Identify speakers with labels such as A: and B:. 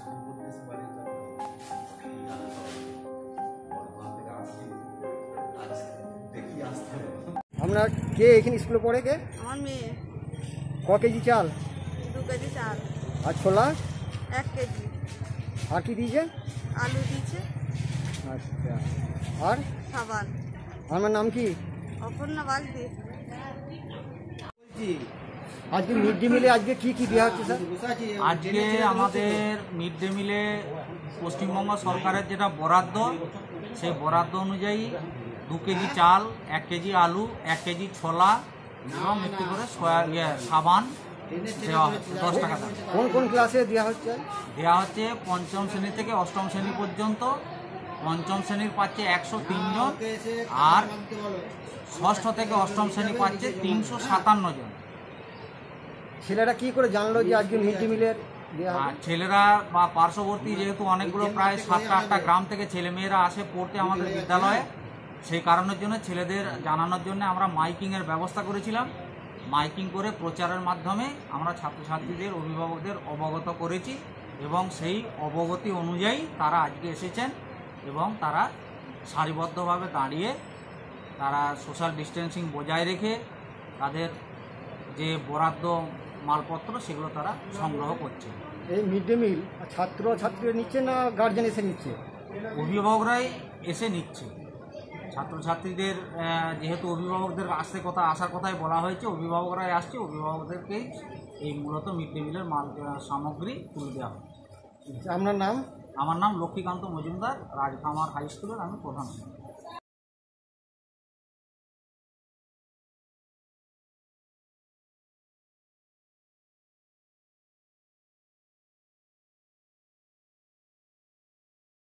A: School করতে এসে আপনার কে এখানে স্কুলে পড়ে কে?
B: আমার মেয়ে।
A: ক কেজি চাল?
B: দু কেজি চাল।
A: আর ছোলা?
B: এক কেজি।
A: আর কি দিয়েছে?
B: আলু দিয়েছে।
A: আচ্ছা। আর?
B: সাবান।
A: আমার নাম কি?
B: অপর্ণা বাগদি।
A: বলছি আজকে মিড ডে মিলে আজকে কি কি দেওয়া হচ্ছে স্যার
C: আজকে আমাদের মিড ডে মিলে পশ্চিমবঙ্গ সরকারের যেটা বরাদ্দ সেই বরাদ্দ অনুযায়ী দু কেজি চাল এক কেজি আলু এক কেজি ছোলা এবং একটি করে সয়া ইয়ে সাবান দেওয়া হচ্ছে দশ টাকা দাম।
A: কোন কোন ক্লাসে দেওয়া হচ্ছে?
C: দেওয়া হচ্ছে পঞ্চম শ্রেণি থেকে অষ্টম শ্রেণি পর্যন্ত। পঞ্চম শ্রেণির পাচ্ছে একশো তিনজন আর ষষ্ঠ থেকে অষ্টম শ্রেণি পাচ্ছে তিনশো সাতান্ন জন।
A: ছেলেরা কি করে জানলো যে আজকে মিড ডে মিলের হবে?
C: ছেলেরা বা পার্শ্ববর্তী যেহেতু অনেকগুলো প্রায় সাতটা আটটা গ্রাম থেকে ছেলেমেয়েরা আসে পড়তে আমাদের বিদ্যালয়ে, সেই কারণের জন্য ছেলেদের জানানোর জন্য আমরা মাইকিংয়ের ব্যবস্থা করেছিলাম। মাইকিং করে প্রচারের মাধ্যমে আমরা ছাত্রছাত্রীদের, অভিভাবকদের অবগত করেছি এবং সেই অবগতি অনুযায়ী তারা আজকে এসেছেন এবং তারা সারিবদ্ধভাবে দাঁড়িয়ে তারা সোশ্যাল ডিস্টেন্সিং বজায় রেখে তাদের যে বরাদ্দ মালপত্র সেগুলো তারা সংগ্রহ করছে।
A: এই মিড ডে মিল ছাত্র ছাত্রীরা নিচ্ছে না গার্জেন এসে নিচ্ছে?
C: অভিভাবকরাই এসে নিচ্ছে। ছাত্রছাত্রীদের যেহেতু অভিভাবকদের আসতে কথা আসার কথাই বলা হয়েছে অভিভাবকরাই আসছে অভিভাবকদেরকেই এই মূলত মিড ডে মিলের মাল সামগ্রী তুলে দেওয়া হয়
A: আপনার নাম?
C: আমার নাম লক্ষ্মীকান্ত মজুমদার রাজখামার হাই স্কুলের আমি প্রধান।